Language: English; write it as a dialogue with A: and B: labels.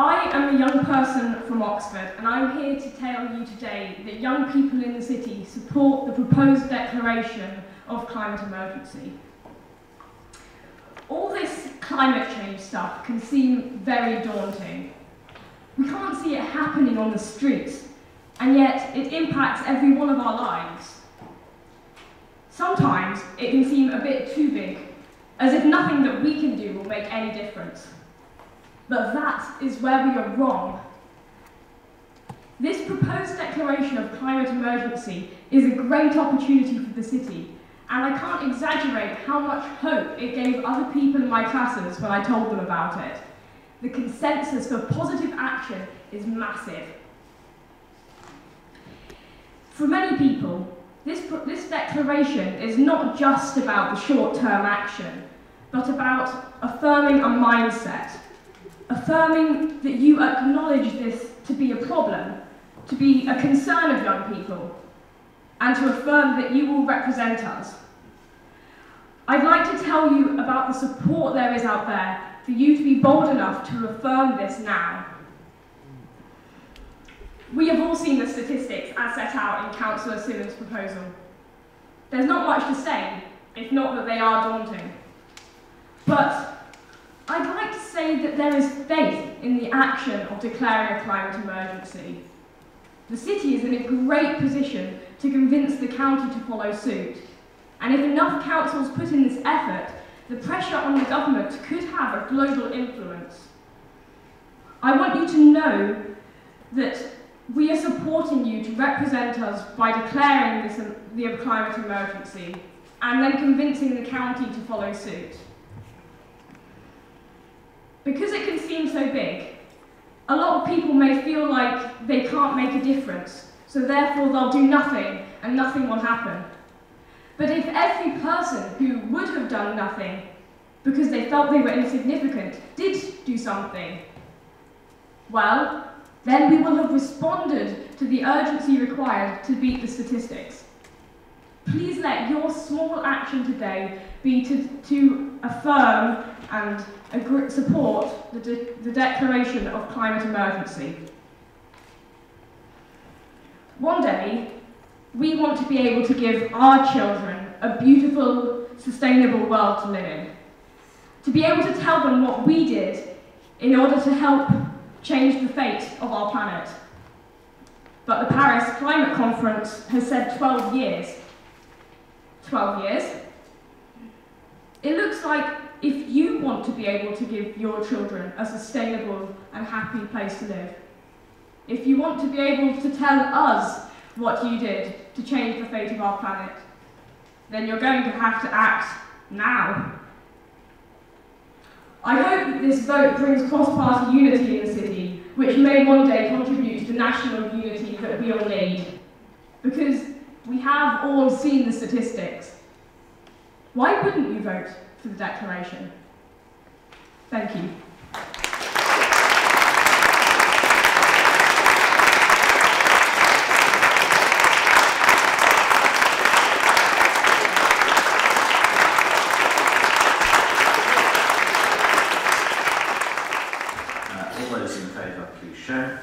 A: I am a young person from Oxford and I'm here to tell you today that young people in the city support the proposed declaration of climate emergency. All this climate change stuff can seem very daunting. We can't see it happening on the streets, and yet it impacts every one of our lives. Sometimes it can seem a bit too big, as if nothing that we can do will make any difference. But that is where we are wrong. This proposed declaration of climate emergency is a great opportunity for the city, and I can't exaggerate how much hope it gave other people in my classes when I told them about it. The consensus for positive action is massive. For many people, this, this declaration is not just about the short-term action, but about affirming a mindset, affirming that you acknowledge this to be a problem, to be a concern of young people, and to affirm that you will represent us. I'd like to tell you about the support there is out there for you to be bold enough to affirm this now. We have all seen the statistics as set out in Councillor Simmons' proposal. There's not much to say, if not that they are daunting. But say that there is faith in the action of declaring a climate emergency. The city is in a great position to convince the county to follow suit. And if enough councils put in this effort, the pressure on the government could have a global influence. I want you to know that we are supporting you to represent us by declaring this, the climate emergency and then convincing the county to follow suit. Because it can seem so big, a lot of people may feel like they can't make a difference, so therefore they'll do nothing and nothing will happen. But if every person who would have done nothing because they felt they were insignificant did do something, well, then we will have responded to the urgency required to beat the statistics. Please let your small action today be to, to affirm and support the, de the declaration of climate emergency. One day, we want to be able to give our children a beautiful, sustainable world to live in. To be able to tell them what we did in order to help change the fate of our planet. But the Paris Climate Conference has said 12 years. 12 years? It looks like if you want to be able to give your children a sustainable and happy place to live, if you want to be able to tell us what you did to change the fate of our planet, then you're going to have to act now. I hope that this vote brings cross-party unity in the city, which may one day contribute to national unity that we all need. Because we have all seen the statistics. Why wouldn't you vote for the declaration? Thank you. Uh, all those in favour, please show.